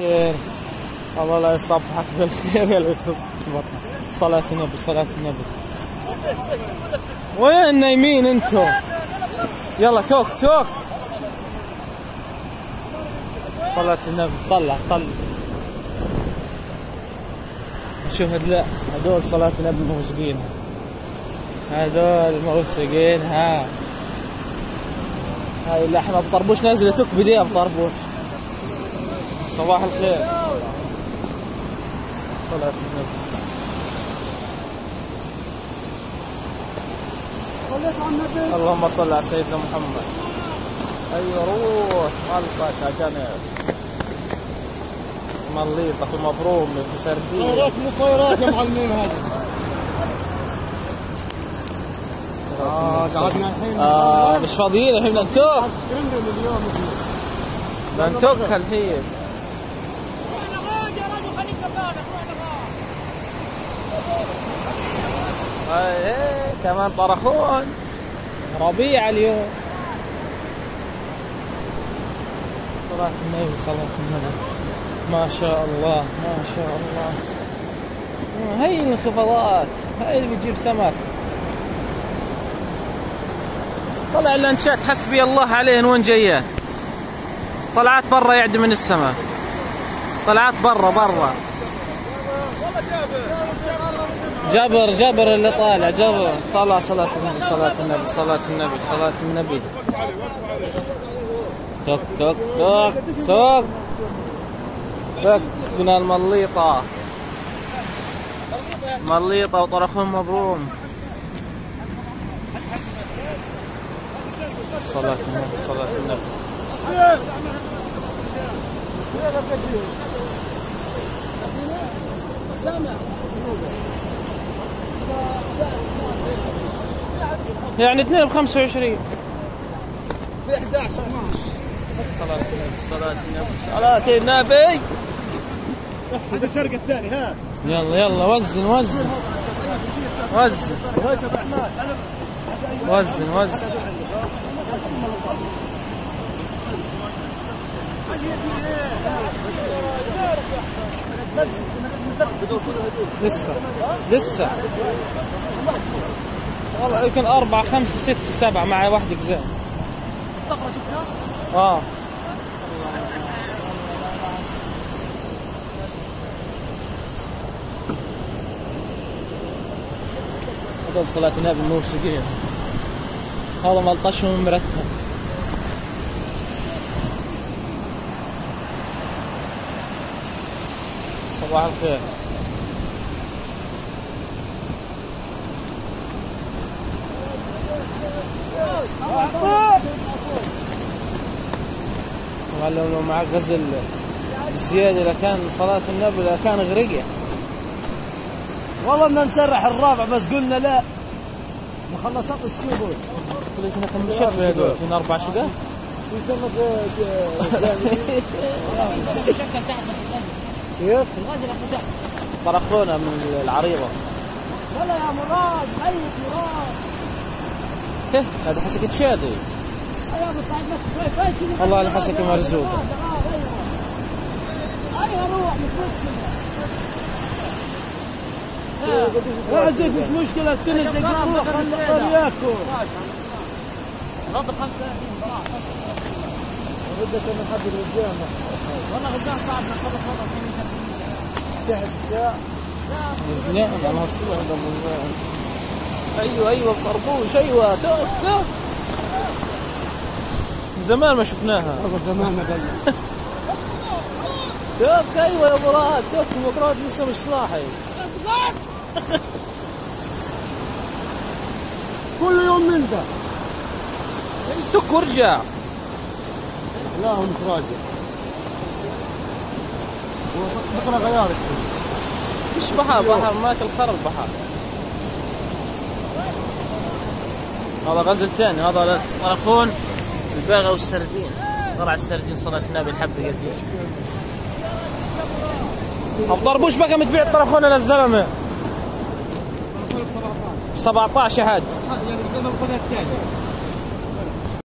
الخير الله لا يصبحك بالخير يا اليوتيوب صلاة النبي صلاة النبي. وين نايمين انتو؟ يلا توك توك. صلاة النبي طلع طلع. شوف هدول هدول صلاة النبي موسقين هذول موسقين ها. هاي اللحمة بطربوش نازلة توك بديها بطربوش صباح الخير. صلاة النبي اللهم صل على سيدنا محمد. أيوه روح. ملطك يا مليطة في مبروم في سردين. طيارات مو طيارات يا معلمين هذه آه قعدنا الحين. آه مش فاضيين الحين بدنا نتوك بدنا نتوك الحين. إيه كمان طرخون. ربيع اليوم. صلاة النبي صلاة النبي ما شاء الله ما شاء الله. هي الانخفاضات هاي اللي بتجيب سمك. طلع اللانشات حسبي الله عليهن وين جاية؟ طلعت برا يعدي من السماء. طلعت برا برا. جابر جابر اللي طالع جابر. طلع صلاة النبي صلاة النبي صلاة النبي صلاة النبي. توك توك توك توك. توك من المليطة. مليطة وطرخون مبروم. صلاة النبي صلاة النبي. يعني اثنين ب 25 في 11 صلاة النبي. صلاة النبي صلاة النبي هذا سرقة الثاني ها. يلا يلا وزن وزن. وزن. وزن وزن. لسه. لسه. والله يمكن أربعة خمسة ستة سبعة مع واحد جزاء صخرة شفناها آه. هذول صلاة النبي الموسيقية هذا ملطشهم مرتب. صباح الخير معلم لو معك غزل بزيادة لكان صلاة النبي لكان غرقت والله بدنا نسرح الرابع بس قلنا لا مخلصات الشغل كل سنة كم شق هذول فينا أربع شقق يسمى كيف؟ طرخونا من العريضة. ولا يا مراد ميت مراد. إيه، هذا حسك تشادي. أيوه كويس والله أنا حسك مرزوق أيوه روح مش مشكلة. اعزف مش مشكلة تنزل روح خلي ياكل. رد خمسة بدك من حد الرجال والله غزال صعب نخلص والله مزنان أنا أصير هذا مزنان أيوة أيوة الطربوش أيوة توك توك زمان ما شفناها. هذا زمان بين توك أيوة يا مراد توك مراد لسه مش صاحي. كل يوم من ده. توك وارجع. لا هو مش راجع. بكره غيارك. مش بحر بحر ماكل خر البحر هذا غزل ثاني هذا طرفون الباغة والسردين. طلع السردين صلاة النبي الحبة قديش أبو طربوش بقى متبيع الطرفون للزلمة أنا 17 ب 17 يا حاج يعني ما الثاني